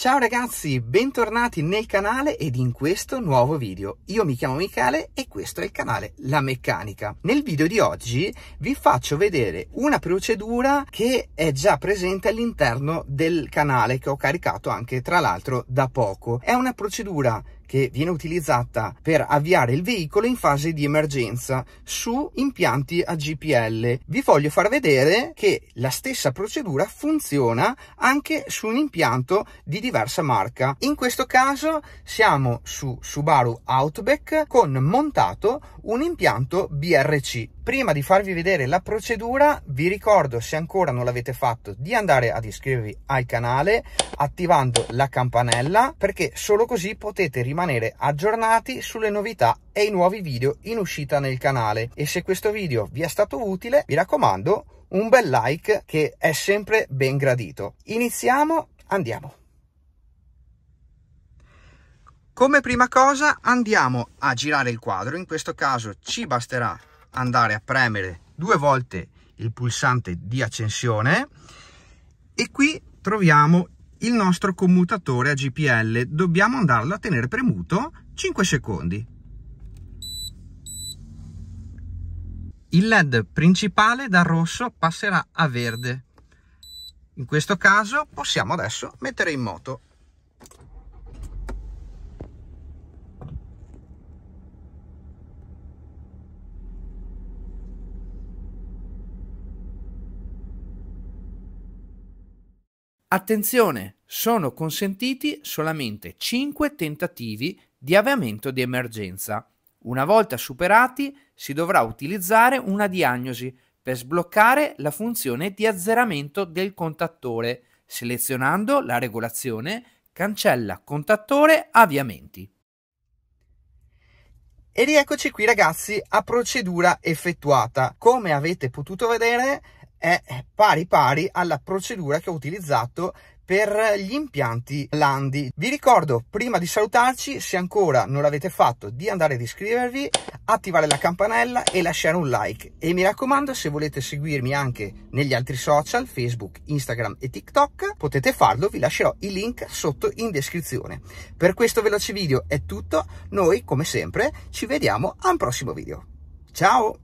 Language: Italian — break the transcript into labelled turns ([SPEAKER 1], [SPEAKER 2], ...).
[SPEAKER 1] Ciao ragazzi, bentornati nel canale ed in questo nuovo video. Io mi chiamo Michele e questo è il canale La Meccanica. Nel video di oggi vi faccio vedere una procedura che è già presente all'interno del canale che ho caricato anche tra l'altro da poco. È una procedura che viene utilizzata per avviare il veicolo in fase di emergenza su impianti a GPL. Vi voglio far vedere che la stessa procedura funziona anche su un impianto di diversa marca. In questo caso siamo su Subaru Outback con montato un impianto BRC. Prima di farvi vedere la procedura vi ricordo se ancora non l'avete fatto di andare ad iscrivervi al canale attivando la campanella perché solo così potete rimanere aggiornati sulle novità e i nuovi video in uscita nel canale e se questo video vi è stato utile vi raccomando un bel like che è sempre ben gradito. Iniziamo, andiamo. Come prima cosa andiamo a girare il quadro, in questo caso ci basterà andare a premere due volte il pulsante di accensione e qui troviamo il nostro commutatore a GPL. Dobbiamo andarlo a tenere premuto 5 secondi. Il LED principale dal rosso passerà a verde. In questo caso possiamo adesso mettere in moto. Attenzione, sono consentiti solamente 5 tentativi di avviamento di emergenza. Una volta superati si dovrà utilizzare una diagnosi per sbloccare la funzione di azzeramento del contattore, selezionando la regolazione cancella contattore avviamenti. E rieccoci qui ragazzi a procedura effettuata. Come avete potuto vedere è pari pari alla procedura che ho utilizzato per gli impianti Landi. Vi ricordo prima di salutarci, se ancora non l'avete fatto, di andare ad iscrivervi, attivare la campanella e lasciare un like. E mi raccomando, se volete seguirmi anche negli altri social, Facebook, Instagram e TikTok, potete farlo, vi lascerò i link sotto in descrizione. Per questo veloce video è tutto, noi come sempre ci vediamo a un prossimo video. Ciao!